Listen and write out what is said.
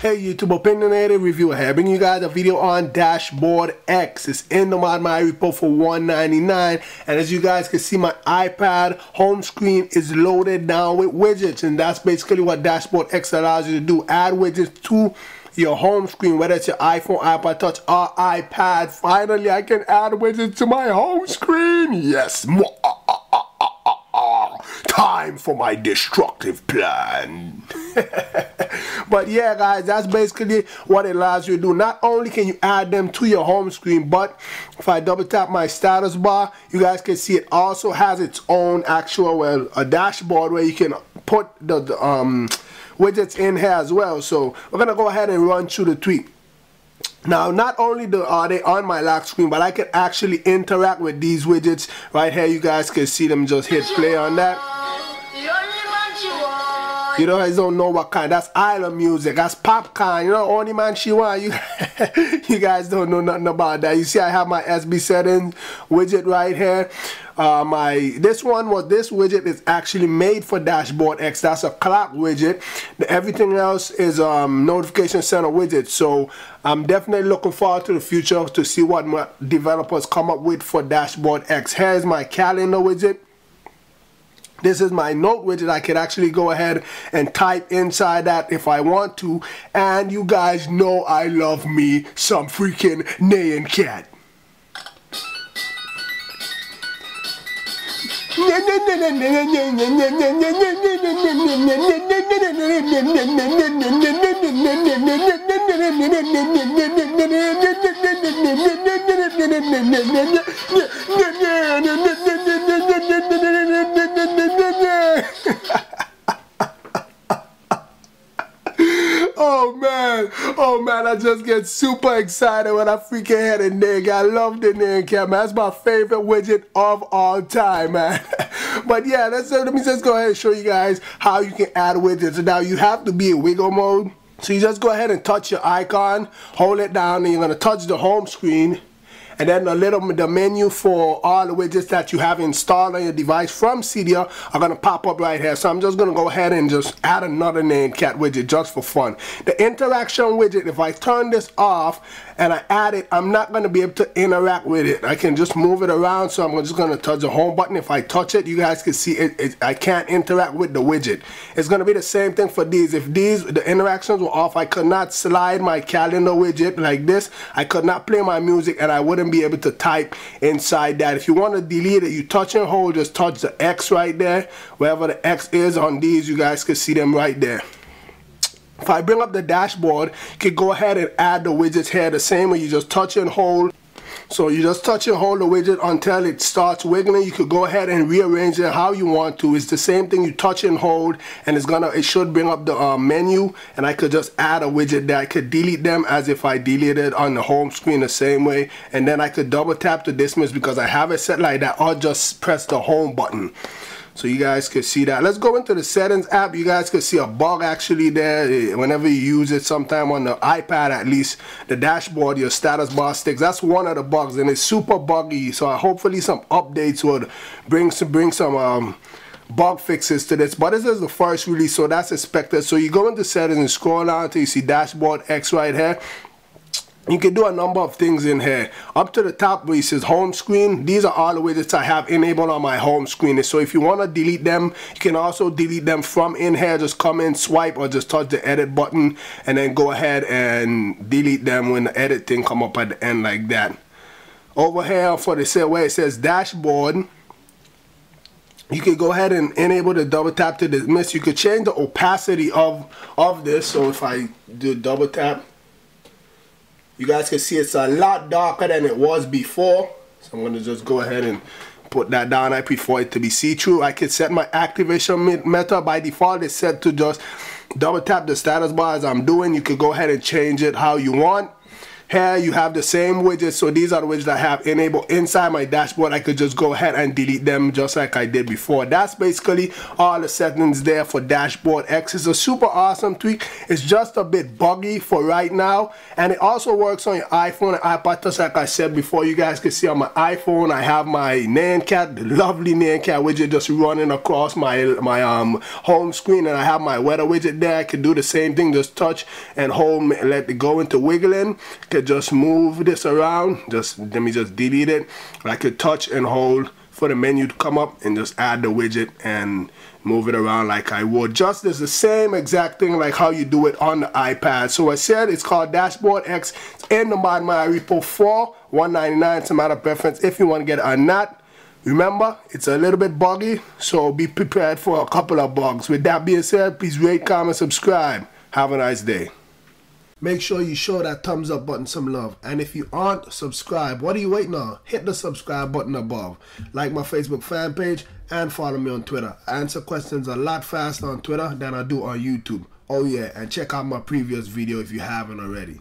Hey YouTube, Opinionative Reviewer here, bringing you guys a video on Dashboard X. It's in the Mod My Repo for 199, and as you guys can see, my iPad home screen is loaded down with widgets, and that's basically what Dashboard X allows you to do. Add widgets to your home screen, whether it's your iPhone, iPod Touch, or iPad. Finally, I can add widgets to my home screen. Yes ah, ah, ah, time for my destructive plan. but yeah, guys, that's basically what it allows you to do. Not only can you add them to your home screen, but if I double tap my status bar, you guys can see it also has its own actual, well, a dashboard where you can put the, the um, widgets in here as well. So we're going to go ahead and run through the tweak. Now, not only are they on my lock screen, but I can actually interact with these widgets right here. You guys can see them just hit play on that. You know, I don't know what kind. That's island music. That's popcorn. You know, only man she want. You, you guys don't know nothing about that. You see, I have my SB settings widget right here. Uh, my this one was this widget is actually made for Dashboard X. That's a clock widget. Everything else is um, notification center widget. So I'm definitely looking forward to the future to see what developers come up with for Dashboard X. Here's my calendar widget. This is my note widget. I could actually go ahead and type inside that if I want to. And you guys know I love me some freaking Nyan Cat. Oh man, oh man, I just get super excited when I freaking hear a nigga. I love the Nyan Cat, man. That's my favorite widget of all time, man. but yeah, let's let me just go ahead and show you guys how you can add widgets. Now you have to be in wiggle mode. So you just go ahead and touch your icon, hold it down, and you're gonna touch the home screen and then the little the menu for all the widgets that you have installed on your device from Cydia are gonna pop up right here. So I'm just gonna go ahead and just add another Nyan Cat widget just for fun. The interaction widget, if I turn this off and I add it, I'm not gonna be able to interact with it. I can just move it around, so I'm just gonna touch the home button. If I touch it, you guys can see it, it I can't interact with the widget. It's gonna be the same thing for these. If these the interactions were off, I could not slide my calendar widget like this. I could not play my music and I wouldn't be able to type inside that. If you want to delete it, you touch and hold, just touch the X right there. Wherever the X is on these, you guys can see them right there. If I bring up the dashboard, you can go ahead and add the widgets here. The same way you just touch and hold. So you just touch and hold the widget until it starts wiggling. You could go ahead and rearrange it how you want to. It's the same thing. You touch and hold and it's gonna it should bring up the uh, menu and I could just add a widget that I could delete them as if I deleted on the home screen the same way. And then I could double tap to dismiss because I have it set like that or just press the home button so you guys can see that. Let's go into the settings app. You guys can see a bug actually there. Eh, whenever you use it sometime on the iPad at least the dashboard your status bar sticks. That's one of the bugs and it's super buggy. So hopefully some updates would bring some bring some um, bug fixes to this. But this is the first release so that's expected. So you go into settings and scroll down until you see dashboard X right here you can do a number of things in here. Up to the top where it says home screen these are all the widgets I have enabled on my home screen. So if you want to delete them you can also delete them from in here. Just come in swipe or just touch the edit button and then go ahead and delete them when the edit thing come up at the end like that. Over here for the where it says dashboard you can go ahead and enable the double tap to dismiss. You could change the opacity of of this. So if I do double tap you guys can see it's a lot darker than it was before. So I'm going to just go ahead and put that down. I prefer it to be see-through. I can set my activation method. By default, it's set to just double tap the status bar as I'm doing. You can go ahead and change it how you want. Here you have the same widgets. So these are the widgets I have enabled inside my dashboard. I could just go ahead and delete them just like I did before. That's basically all the settings there for dashboard X. It's a super awesome tweak. It's just a bit buggy for right now. And it also works on your iPhone and iPad just like I said before. You guys can see on my iPhone I have my Nyan Cat the lovely Nyan Cat widget just running across my my um home screen. And I have my weather widget there. I can do the same thing. Just touch and hold let it go into wiggling could just move this around just let me just delete it I could touch and hold for the menu to come up and just add the widget and move it around like I would just as the same exact thing like how you do it on the iPad so I said it's called Dashboard X in the Mod My Repo for 199 it's a matter of preference if you want to get it or not Remember, it's a little bit buggy, so be prepared for a couple of bugs. With that being said, please rate, comment, subscribe. Have a nice day make sure you show that thumbs up button some love. And if you aren't subscribed, what are you waiting on? Hit the subscribe button above. Like my Facebook fan page and follow me on Twitter. I answer questions a lot faster on Twitter than I do on YouTube. Oh yeah, and check out my previous video if you haven't already.